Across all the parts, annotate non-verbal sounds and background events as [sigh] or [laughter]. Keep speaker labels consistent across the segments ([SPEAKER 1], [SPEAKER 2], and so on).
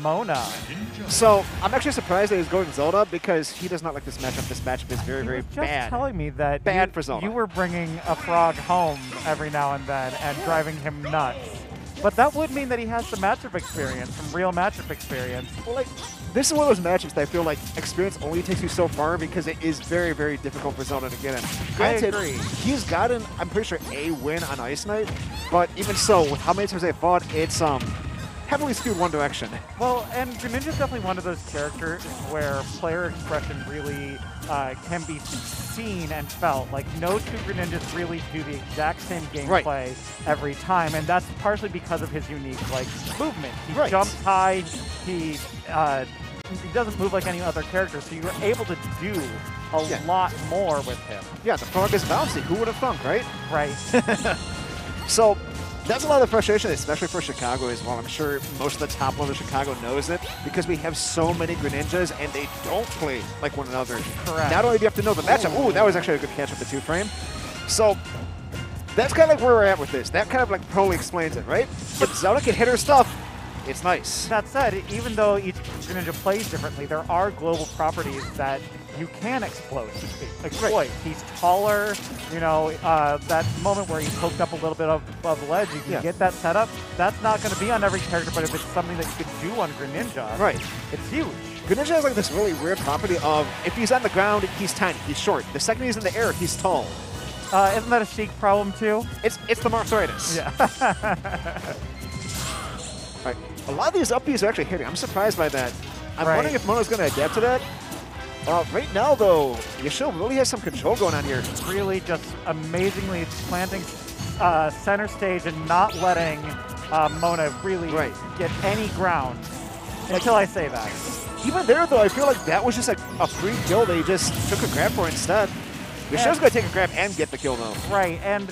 [SPEAKER 1] Mona.
[SPEAKER 2] So I'm actually surprised that he's going Zelda because he does not like this matchup. This matchup is very, very
[SPEAKER 1] just
[SPEAKER 2] bad.
[SPEAKER 1] telling me that
[SPEAKER 2] Bad
[SPEAKER 1] you,
[SPEAKER 2] for Zelda.
[SPEAKER 1] you were bringing a frog home every now and then and driving him nuts. But that would mean that he has some matchup experience, some real matchup experience.
[SPEAKER 2] Well, like, this is one of those matchups that I feel like experience only takes you so far because it is very, very difficult for Zelda to get in. Granted,
[SPEAKER 1] agree.
[SPEAKER 2] he's gotten, I'm pretty sure, a win on Ice Knight, but even so, with how many times they fought, it's um heavily skewed one direction.
[SPEAKER 1] Well, and Greninja's definitely one of those characters where player expression really uh, can be seen and felt. Like, no two Greninjas really do the exact same
[SPEAKER 2] Right.
[SPEAKER 1] gameplay every time, and that's partially because of his unique, like, movement. He
[SPEAKER 2] Right.
[SPEAKER 1] jumps high, he, uh, he doesn't move like any other character, so you're able to do a
[SPEAKER 2] Yeah.
[SPEAKER 1] lot more with him,
[SPEAKER 2] Yeah, the frog is bouncy. Who would have thunk, right?
[SPEAKER 1] right? [laughs]
[SPEAKER 2] So that's a lot of frustration, especially for Chicago as well. I'm sure most of the top level of Chicago knows it because we have so many Greninjas and they don't play like one another.
[SPEAKER 1] Correct.
[SPEAKER 2] Not only do you have to know the matchup, ooh, that was actually a good catch with the two frame. So that's kind of like where we're at with this. That kind of like probably explains it, right? If Zelda can hit her stuff, it's nice.
[SPEAKER 1] That said, even though each Greninja plays differently, there are global properties that you can exploit. Exploit. He's taller. You know, uh, that moment where he's hooked up a little bit of, of ledge, you can
[SPEAKER 2] Yeah.
[SPEAKER 1] get that set up. That's not going to be on every character, but if it's something that you can do on Greninja,
[SPEAKER 2] Right.
[SPEAKER 1] it's huge.
[SPEAKER 2] Greninja has like this really weird property of if he's on the ground, he's tiny, he's short. The second he's in the air, he's tall.
[SPEAKER 1] Uh, isn't that a Sheik problem too?
[SPEAKER 2] It's it's the arthritis.
[SPEAKER 1] Yeah. [laughs]
[SPEAKER 2] Right. A lot of these up Bs are actually hitting. I'm surprised by that. I'm
[SPEAKER 1] Right.
[SPEAKER 2] wondering if Mona's going to adapt to that. Uh, right now, though, Yashill really has some control going on here.
[SPEAKER 1] really just amazingly planting uh, center stage and not letting uh, Mona really
[SPEAKER 2] Right.
[SPEAKER 1] get any ground until I say that.
[SPEAKER 2] Even there, though, I feel like that was just like a free kill they just took a grab for instead. Yashill's going to take a grab and get the kill, though.
[SPEAKER 1] Right, and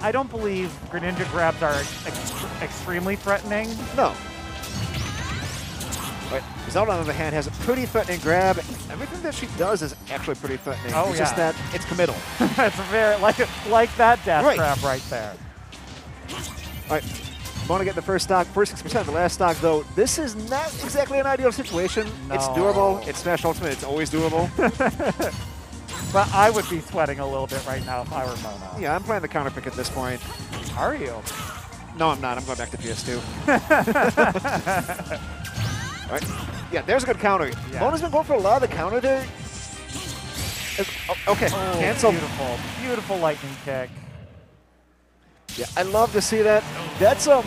[SPEAKER 1] I- don't believe Greninja grabs are ex extremely threatening.
[SPEAKER 2] No. But Zelda, on the other hand, has a pretty threatening grab. Everything that she does is actually pretty threatening.
[SPEAKER 1] Oh,
[SPEAKER 2] it's just that it's committal. [laughs]
[SPEAKER 1] it's very like like that death
[SPEAKER 2] Right.
[SPEAKER 1] trap right there.
[SPEAKER 2] All right. Want to get the first stock, first 6% of the last stock, though. This is not exactly an ideal situation.
[SPEAKER 1] No.
[SPEAKER 2] It's doable. It's Smash Ultimate. It's always doable. [laughs]
[SPEAKER 1] But I would be sweating a little bit right now if I were Mona.
[SPEAKER 2] yeah, I'm playing the counter pick at this point.
[SPEAKER 1] Are you?
[SPEAKER 2] No, I'm not. I'm going back to PS2. [laughs] All right. Yeah, there's a good counter.
[SPEAKER 1] Yeah.
[SPEAKER 2] Mona's been going for a lot of the counter there. Oh, okay,
[SPEAKER 1] Oh,
[SPEAKER 2] cancel.
[SPEAKER 1] Beautiful, beautiful lightning kick.
[SPEAKER 2] Yeah, I love to see that. That's um,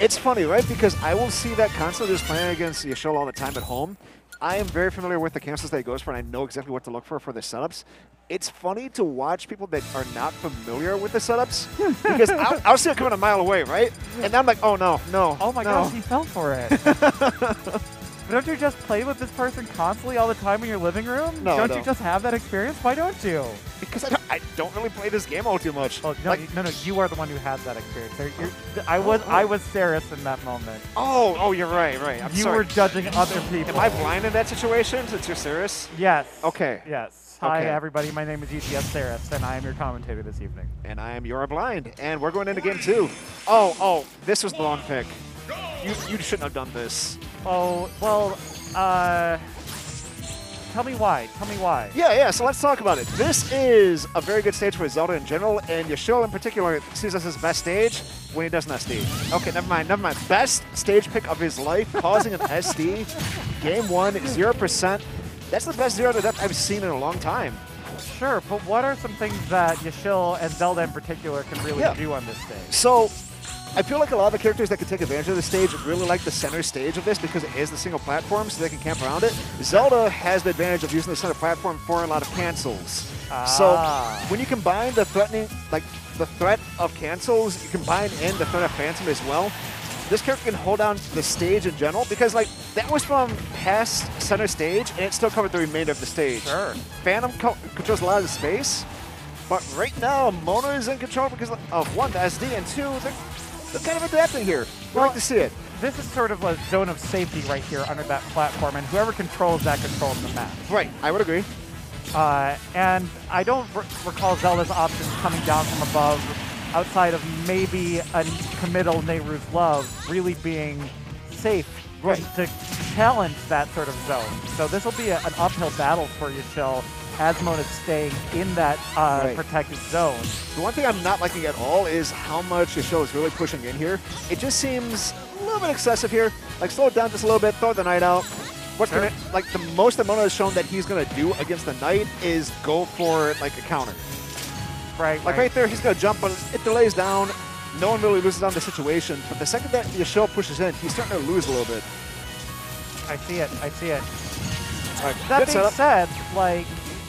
[SPEAKER 2] it's funny, right? Because I will see that constantly just playing against Yashill all the time at home. I am very familiar with the cancels that he goes for, and I know exactly what to look for for the setups. It's funny to watch people that are not familiar with the setups [laughs] because I'll, I'll see it coming a mile away, right? And I'm like, oh no, no,
[SPEAKER 1] Oh my
[SPEAKER 2] no.
[SPEAKER 1] gosh, he fell for it. [laughs] don't you just play with this person constantly all the time in your living room?
[SPEAKER 2] No,
[SPEAKER 1] don't
[SPEAKER 2] no.
[SPEAKER 1] you just have that experience? Why don't you?
[SPEAKER 2] because I don't, I don't really play this game all too much.
[SPEAKER 1] Oh, no,
[SPEAKER 2] Like,
[SPEAKER 1] you- no, no, you are the one who had that experience. There- you're- oh. I was, oh, I oh. was Saris in that moment.
[SPEAKER 2] oh, oh, you're right, right. I'm
[SPEAKER 1] you
[SPEAKER 2] sorry.
[SPEAKER 1] were judging other people.
[SPEAKER 2] Am I blind in that situation since you're serious?
[SPEAKER 1] Yes.
[SPEAKER 2] Okay.
[SPEAKER 1] Yes. Hi,
[SPEAKER 2] Okay.
[SPEAKER 1] everybody. My name is ETS Saris, and I am your commentator this evening.
[SPEAKER 2] And I am You're Blind, and we're going into game two. Oh, oh, this was the wrong pick. You, you shouldn't have done this.
[SPEAKER 1] Oh, well, uh, tell me why. Tell me why.
[SPEAKER 2] Yeah, yeah, so let's talk about it. This is a very good stage for Zelda in general, and Yashill in particular sees this as his best stage when he does an SD. Okay, never mind, never mind. Best stage pick of his life, causing an [laughs] SD. Game one, 0%. That's the best zero to death I've seen in a long time.
[SPEAKER 1] Sure, but what are some things that Yashill and Zelda in particular can really
[SPEAKER 2] Yeah.
[SPEAKER 1] do on this stage?
[SPEAKER 2] So, I feel like a lot of the characters that can take advantage of the stage really like the center stage of this because it is the single platform, so they can camp around it. Zelda has the advantage of using the center platform for a lot of cancels.
[SPEAKER 1] Ah.
[SPEAKER 2] So, when you combine the threatening, like the threat of cancels, you combine in the threat of phantom as well. This character can hold down the stage in general because, like, that was from past center stage, and it still covered the remainder of the stage.
[SPEAKER 1] Sure.
[SPEAKER 2] Phantom co- controls a lot of the space, but right now Mona is in control because of one, the SD, and two, kind of adapting here. We
[SPEAKER 1] Well-
[SPEAKER 2] like to see it.
[SPEAKER 1] This is sort of a zone of safety right here under that platform, and whoever controls that controls the map.
[SPEAKER 2] Right, I would agree.
[SPEAKER 1] Uh, and I don't r- recall Zelda's options coming down from above outside of maybe a committal Nayru's Love really being safe
[SPEAKER 2] Right.
[SPEAKER 1] to challenge that sort of zone. So this will be a, an uphill battle for Yashill as Mona's staying in that uh,
[SPEAKER 2] Right.
[SPEAKER 1] protected zone.
[SPEAKER 2] The one thing I'm not liking at all is how much Yashill is really pushing in here. It just seems a little bit excessive here. Like, slow it down just a little bit, throw the knight out. What's
[SPEAKER 1] Sure.
[SPEAKER 2] gonna, like, the most that Mona has shown that he's gonna do against the knight is go for, like, a counter.
[SPEAKER 1] Right,
[SPEAKER 2] Like, right there, he's gonna jump, but it delays down. No one really loses on the situation. But the second that Yashill pushes in, he's starting to lose a little bit.
[SPEAKER 1] I see it. I see it.
[SPEAKER 2] All right,
[SPEAKER 1] That
[SPEAKER 2] good
[SPEAKER 1] being
[SPEAKER 2] setup.
[SPEAKER 1] said, like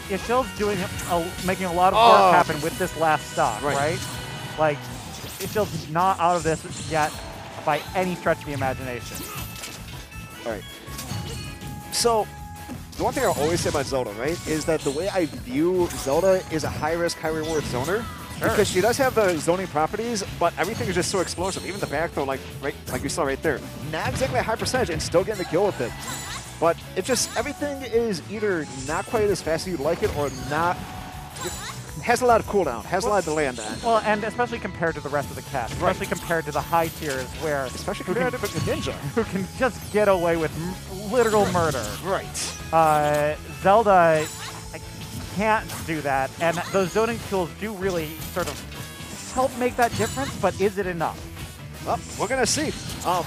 [SPEAKER 1] Yashill's doing a, making a lot of work
[SPEAKER 2] Oh.
[SPEAKER 1] happen with this last stock,
[SPEAKER 2] Right.
[SPEAKER 1] right? Like Yashill's not out of this yet by any stretch of the imagination.
[SPEAKER 2] All right. So, the one thing I always say about Zelda, right, is that the way I view Zelda is a high risk, high reward zoner.
[SPEAKER 1] Sure.
[SPEAKER 2] Because she does have the zoning properties, but everything is just so explosive. Even the back throw, like right, like you saw right there, not exactly a high percentage, and still getting the kill with it. But it just everything is either not quite as fast as you'd like it, or not. It has a lot of cooldown, has a lot of delay on that.
[SPEAKER 1] Well, and especially compared to the rest of the cast,
[SPEAKER 2] Right.
[SPEAKER 1] especially compared to the high tiers where
[SPEAKER 2] Especially
[SPEAKER 1] who
[SPEAKER 2] compared
[SPEAKER 1] can,
[SPEAKER 2] to the ninja. [laughs]
[SPEAKER 1] who can just get away with m- literal murder.
[SPEAKER 2] Right.
[SPEAKER 1] Uh, Zelda I can't do that, and those zoning tools do really sort of help make that difference. But is it enough?
[SPEAKER 2] Well, we're gonna see. Um,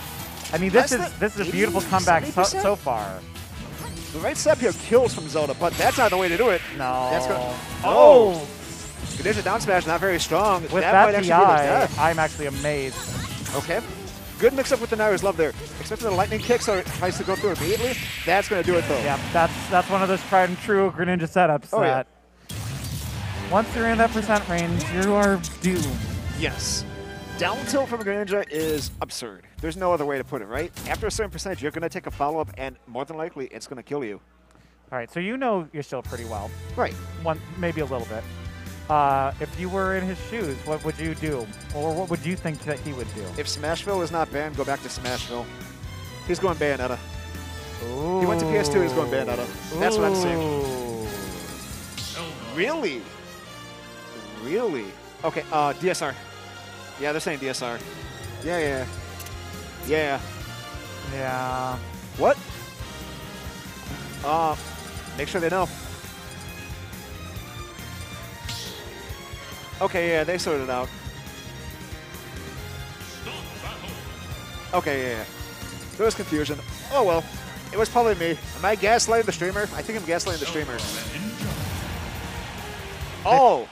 [SPEAKER 1] I mean, this
[SPEAKER 2] Less
[SPEAKER 1] is this is a beautiful
[SPEAKER 2] 80,
[SPEAKER 1] comeback so, so far.
[SPEAKER 2] the right step here kills from Zelda, but that's not the way to do it.
[SPEAKER 1] No.
[SPEAKER 2] That's gonna-
[SPEAKER 1] oh,
[SPEAKER 2] Condition down smash not very strong.
[SPEAKER 1] with
[SPEAKER 2] that,
[SPEAKER 1] that,
[SPEAKER 2] actually
[SPEAKER 1] I'm actually amazed.
[SPEAKER 2] Okay. Good mix up with the Nayru's love there. Except for the lightning kick, so it tries to go through immediately. That's going to do it though.
[SPEAKER 1] Yeah, that's that's one of those tried and true Greninja setups
[SPEAKER 2] Oh, yeah.
[SPEAKER 1] that once you're in that percent range, you are doomed.
[SPEAKER 2] Yes. Down tilt from a Greninja is absurd. There's no other way to put it, right? After a certain percentage, you're going to take a follow up, and more than likely, it's going to kill you.
[SPEAKER 1] All right, so you know Yashill pretty well.
[SPEAKER 2] Right.
[SPEAKER 1] One, maybe a little bit. Uh, if you were in his shoes, what would you do, or what would you think that he would do?
[SPEAKER 2] If Smashville is not banned, go back to Smashville. He's going Bayonetta. He went to PS2, he's going Bayonetta. That's what I'm saying.
[SPEAKER 1] saying.
[SPEAKER 2] Really? Really? Okay, uh, DSR. Yeah, they're saying DSR. Yeah, yeah. Yeah.
[SPEAKER 1] Yeah.
[SPEAKER 2] What? Uh, make sure they know. Okay, yeah, they sorted it out. Okay, yeah, yeah. There was confusion. Oh well, it was probably me. Am I gaslighting the streamer? I think I'm gaslighting the streamer. Oh,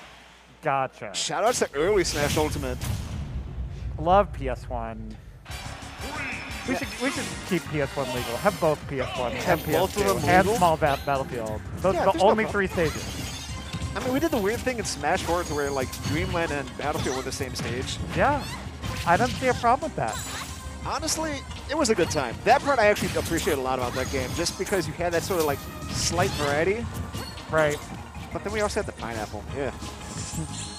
[SPEAKER 1] Gotcha.
[SPEAKER 2] shout outs to early Smash Ultimate.
[SPEAKER 1] Love PS1. We should we should keep PS1 legal. Have both PS1
[SPEAKER 2] Have
[SPEAKER 1] and
[SPEAKER 2] both of
[SPEAKER 1] PS2 and? Small ba- Battlefield. Those
[SPEAKER 2] Yeah,
[SPEAKER 1] are the
[SPEAKER 2] there's no
[SPEAKER 1] only three stages.
[SPEAKER 2] I mean, we did the weird thing in Smash 4 to where like Dreamland and Battlefield were the same stage.
[SPEAKER 1] Yeah, I don't see a problem with that.
[SPEAKER 2] Honestly, it was a good time. That part I actually appreciate a lot about that game, just because you had that sort of like slight variety.
[SPEAKER 1] Right.
[SPEAKER 2] But then we also had the pineapple. Yeah.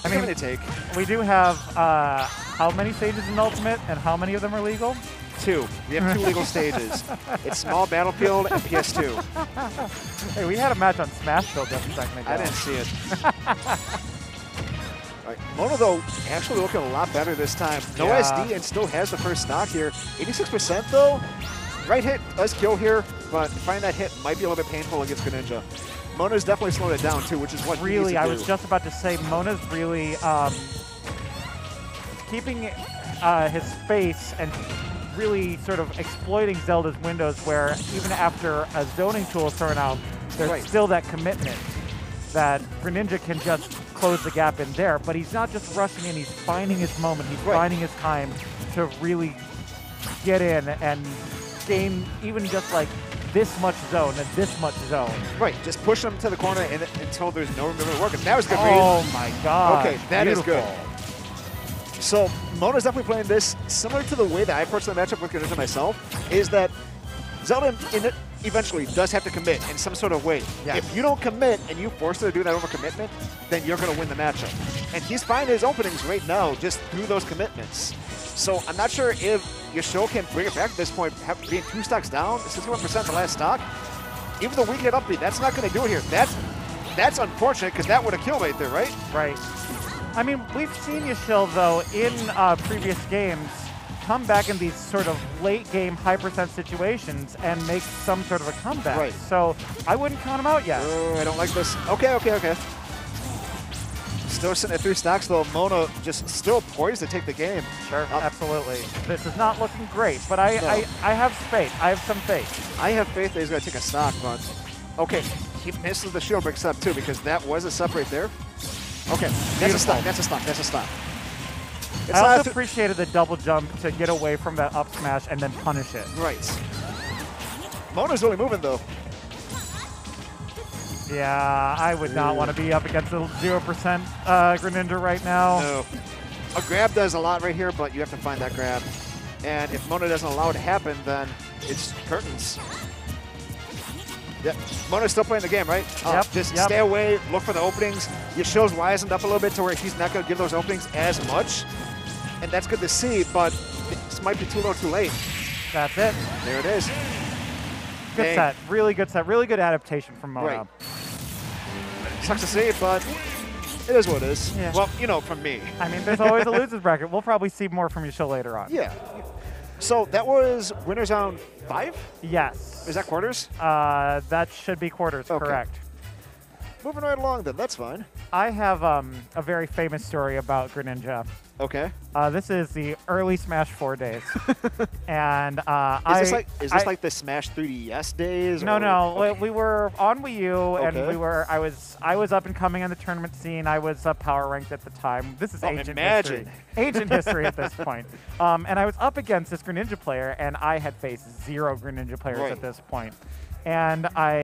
[SPEAKER 1] I mean,
[SPEAKER 2] take
[SPEAKER 1] We do have uh, how many stages in Ultimate, and how many of them are legal?
[SPEAKER 2] Two. We have two legal stages. It's small Battlefield and PS2.
[SPEAKER 1] Hey, we had a match on Smashville just a second ago.
[SPEAKER 2] I didn't see it. Right. Mona, though, actually looking a lot better this time. No
[SPEAKER 1] Yeah.
[SPEAKER 2] SD and still has the first stock here. 86% though. Right hit does kill here, but finding that hit might be a little bit painful against Greninja. Mona's definitely slowed it down too, which is what
[SPEAKER 1] Really, I
[SPEAKER 2] do.
[SPEAKER 1] was just about to say Mona's really um, keeping uh, his face and really sort of exploiting Zelda's windows where even after a zoning tool is thrown out, there's
[SPEAKER 2] Right.
[SPEAKER 1] still that commitment that Greninja can just close the gap in there. But he's not just rushing in, he's finding his moment, he's
[SPEAKER 2] Right.
[SPEAKER 1] finding his time to really get in and gain even just like this much zone and this much zone.
[SPEAKER 2] Right, just push him to the corner and, until there's no room to work. And that was good
[SPEAKER 1] Oh my god.
[SPEAKER 2] Okay, that is good. So Mona's definitely playing this similar to the way that I approach the matchup with Greninja myself, is that Zelda in eventually does have to commit in some sort of way. If you don't commit and you force her to do that over commitment, then you're going to win the matchup. And he's finding his openings right now just through those commitments. So I'm not sure if Yashill can bring it back at this point, have, being two stocks down, 61% the last stock. Even though we get up B, that's not going to do it here. That's that's unfortunate because that would have killed right there, right?
[SPEAKER 1] Right. I mean, we've seen Yashill, though, in uh, previous games, come back in these sort of late game hypersense situations and make some sort of a comeback.
[SPEAKER 2] Right.
[SPEAKER 1] So I wouldn't count him out yet.
[SPEAKER 2] Oh, I don't like this. Okay, okay, okay. Still sitting at three stocks though. Mona just still poised to take the game.
[SPEAKER 1] Sure, absolutely. This is not looking great, but I,
[SPEAKER 2] No.
[SPEAKER 1] I, I have faith. I have some faith.
[SPEAKER 2] I have faith that he's going to take a stock, but okay, he misses the shield break step too because that was a right there. Okay, that's a
[SPEAKER 1] Beautiful.
[SPEAKER 2] stock. That's a stock. That's a stock. It's
[SPEAKER 1] I also appreciated the double jump to get away from that up smash and then punish it.
[SPEAKER 2] right. Mona's really moving though.
[SPEAKER 1] Yeah, I would not want to be up against a 0% uh, Greninja right now.
[SPEAKER 2] No. A grab does a lot right here, but you have to find that grab. And if Mona doesn't allow it to happen, then it's curtains. Yep. Mona's still playing the game, right? Uh,
[SPEAKER 1] Yep,
[SPEAKER 2] Just
[SPEAKER 1] yep.
[SPEAKER 2] stay away, look for the openings. Yashill's wisened up a little bit to where he's not going to give those openings as much. And that's good to see, but this might be too low too late.
[SPEAKER 1] That's it.
[SPEAKER 2] There it is.
[SPEAKER 1] Good
[SPEAKER 2] Hey.
[SPEAKER 1] set. Really good set. Really good adaptation from Mona.
[SPEAKER 2] Right. Sucks to see, but it is what it is.
[SPEAKER 1] Yeah.
[SPEAKER 2] Well, you know, from me.
[SPEAKER 1] I mean, there's always a [laughs] losers bracket. We'll probably see more from Yashill later on.
[SPEAKER 2] Yeah. So that was winners round five?
[SPEAKER 1] Yes.
[SPEAKER 2] Is that quarters?
[SPEAKER 1] Uh, that should be quarters,
[SPEAKER 2] Okay.
[SPEAKER 1] correct.
[SPEAKER 2] Moving right along then, that's fine.
[SPEAKER 1] I have um, a very famous story about Greninja.
[SPEAKER 2] Okay.
[SPEAKER 1] Uh, this is the early Smash 4 days. [laughs] and uh,
[SPEAKER 2] Is
[SPEAKER 1] I.
[SPEAKER 2] this like is this
[SPEAKER 1] I-
[SPEAKER 2] like the Smash 3DS days?
[SPEAKER 1] No,
[SPEAKER 2] or-
[SPEAKER 1] no. we-
[SPEAKER 2] okay.
[SPEAKER 1] We were on Wii U, and
[SPEAKER 2] Okay.
[SPEAKER 1] we were. I was. I was up and coming on the tournament scene. I was uh, power ranked at the time. This is
[SPEAKER 2] Oh,
[SPEAKER 1] ancient
[SPEAKER 2] imagine.
[SPEAKER 1] history. Ancient history at this point. [laughs] Um, and I was up against this Greninja player, and I had faced zero Greninja players
[SPEAKER 2] Right.
[SPEAKER 1] at this point. And I